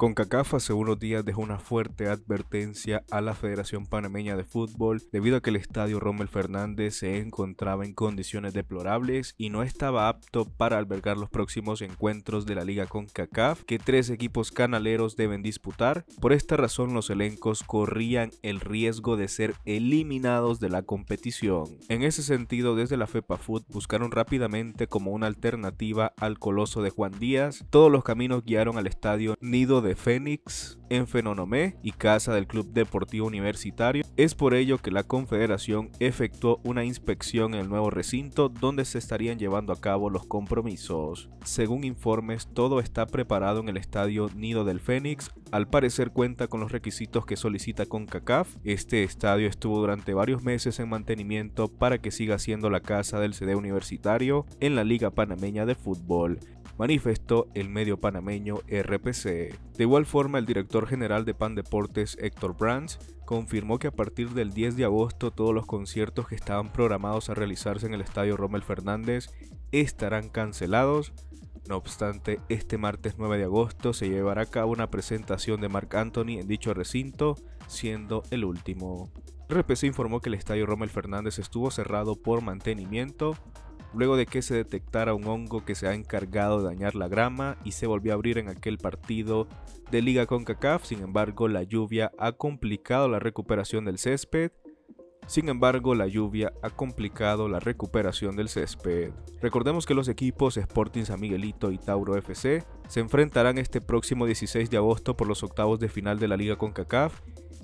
CONCACAF hace unos días dejó una fuerte advertencia a la Federación Panameña de Fútbol debido a que el estadio Rommel Fernández se encontraba en condiciones deplorables y no estaba apto para albergar los próximos encuentros de la Liga CONCACAF que tres equipos canaleros deben disputar. Por esta razón los elencos corrían el riesgo de ser eliminados de la competición. En ese sentido, desde la FEPA Foot buscaron rápidamente como una alternativa al coloso de Juan Díaz. Todos los caminos guiaron al estadio Nido de Fénix en Fenonomé y casa del Club Deportivo Universitario. Es por ello que la Confederación efectuó una inspección en el nuevo recinto donde se estarían llevando a cabo los compromisos. Según informes, todo está preparado en el estadio Nido del Fénix. Al parecer cuenta con los requisitos que solicita CONCACAF. Este estadio estuvo durante varios meses en mantenimiento para que siga siendo la casa del CD universitario en la Liga Panameña de Fútbol manifestó el medio panameño RPC. De igual forma, el director general de Pan Deportes, Héctor Brands, confirmó que a partir del 10 de agosto todos los conciertos que estaban programados a realizarse en el estadio Rommel Fernández estarán cancelados. No obstante, este martes 9 de agosto se llevará a cabo una presentación de Marc Anthony en dicho recinto, siendo el último. RPC informó que el estadio Rommel Fernández estuvo cerrado por mantenimiento luego de que se detectara un hongo que se ha encargado de dañar la grama y se volvió a abrir en aquel partido de Liga con CACAF. Sin embargo, la lluvia ha complicado la recuperación del césped. Sin embargo, la lluvia ha complicado la recuperación del césped. Recordemos que los equipos Sporting San Miguelito y Tauro FC se enfrentarán este próximo 16 de agosto por los octavos de final de la Liga con CACAF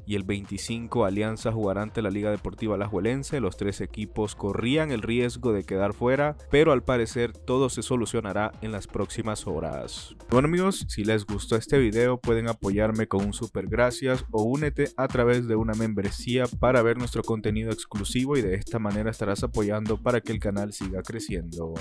y el 25 Alianza jugará ante la Liga Deportiva Alajuelense. Los tres equipos corrían el riesgo de quedar fuera, pero al parecer todo se solucionará en las próximas horas. Bueno amigos, si les gustó este video pueden apoyarme con un super gracias o únete a través de una membresía para ver nuestro contenido exclusivo y de esta manera estarás apoyando para que el canal siga creciendo.